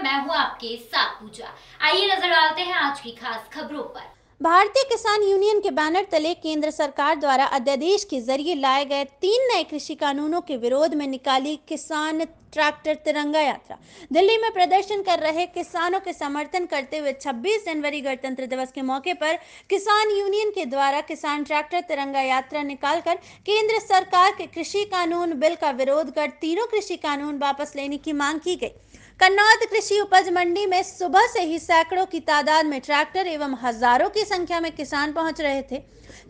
के साथ पूजा। आइए नज़र डालते हैं आज की खास खबरों पर। भारतीय किसान यूनियन के बैनर तले केंद्र सरकार द्वारा अध्यादेश के ज़रिए लाए गए तीन नए कृषि कानूनों के विरोध में निकाली किसान ट्रैक्टर तिरंगा यात्रा। दिल्ली में प्रदर्शन कर रहे किसानों के समर्थन करते हुए 26 जनवरी गणतंत्र दिवस के मौके पर किसान यूनियन के द्वारा किसान ट्रैक्टर तिरंगा यात्रा निकालकर केंद्र सरकार के कृषि कानून बिल का विरोध कर तीनों कृषि कानून वापस लेने की मांग की गई। कन्नौद कृषि उपज मंडी में सुबह से ही सैकड़ों की तादाद में ट्रैक्टर एवं हज़ारों की संख्या में किसान पहुँच रहे थे।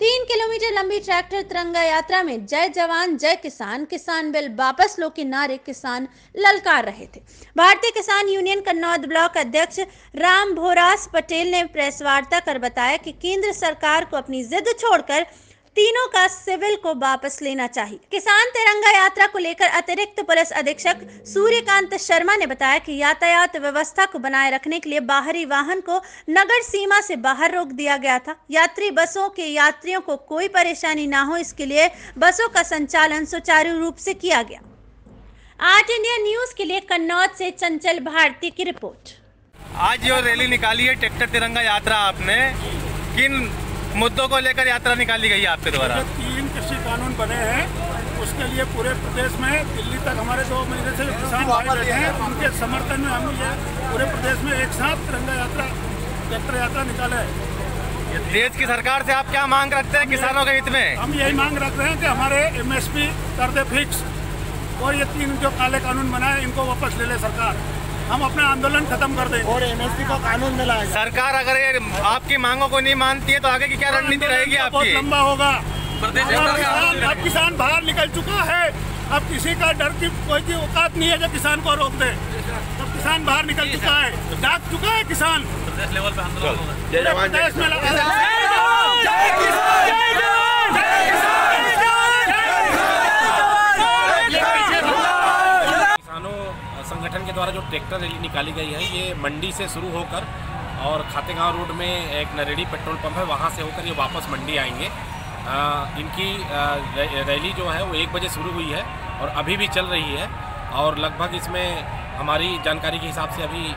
तीन किलोमीटर लंबी ट्रैक्टर तिरंगा यात्रा में जय जवान, जय किसान किसान बिल वापस लो के नारे किसान ललकार रहे थे। भारतीय किसान यूनियन कन्नौद ब्लॉक अध्यक्ष राम भोरास पटेल ने प्रेस वार्ता कर बताया कि केंद्र सरकार को अपनी जिद छोड़कर तीनों का सिविल को वापस लेना चाहिए। किसान तिरंगा यात्रा को लेकर अतिरिक्त पुलिस अधीक्षक सूर्यकांत शर्मा ने बताया कि यातायात व्यवस्था को बनाए रखने के लिए बाहरी वाहन को नगर सीमा से बाहर रोक दिया गया था। यात्री बसों के यात्रियों को कोई परेशानी ना हो, इसके लिए बसों का संचालन सुचारू रूप से किया गया। आज इंडिया न्यूज़ के लिए कन्नौज से चंचल भारती की रिपोर्ट। आज जो रैली निकाली है, ट्रैक्टर तिरंगा यात्रा आपने, किन मुद्दों को लेकर यात्रा निकाली गई है आपके द्वारा। तीन कृषि कानून बने हैं उसके लिए पूरे प्रदेश में दिल्ली तक हमारे दो महीने से किसान भाई बैठे हैं उनके समर्थन में हम ये पूरे प्रदेश में एक साथ तिरंगा यात्रा ट्रैक्टर यात्रा निकाले देश की सरकार से आप क्या मांग रखते हैं किसानों के हित में? हम यही मांग रख रहे हैं कि हमारे एमएसपी कर दे फिक्स और ये तीन जो काले कानून बनाए इनको वापस ले ले सरकार। हम अपना आंदोलन खत्म कर दें और एमएसपी को कानून में लाएगा। सरकार अगर ये आपकी मांगों को नहीं मानती है तो आगे की क्या रणनीति रहेगी बहुत आपकी? लंबा होगा। अब किसान अब किसान बाहर निकल चुका है। अब किसी का डर की कोई की औकात नहीं है जो किसान को रोक दे। अब किसान बाहर निकल चुका है। डाक चुका है किसान। पूरे प्रदेश में लगा किसानों संगठन के द्वारा जो ट्रैक्टर रैली निकाली गई है ये मंडी से शुरू होकर और खातेगांव रोड में एक नरेडी पेट्रोल पंप है वहाँ से होकर ये वापस मंडी आएँगे। अ, इनकी रैली जो है वो एक बजे शुरू हुई है और अभी भी चल रही है और लगभग इसमें हमारी जानकारी के हिसाब से अभी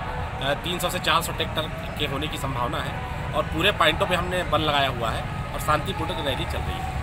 तीन सौ से चार सौ ट्रैक्टर के होने की संभावना है और पूरे पॉइंटों पे हमने बल लगाया हुआ है और शांतिपूर्वक रैली चल रही है।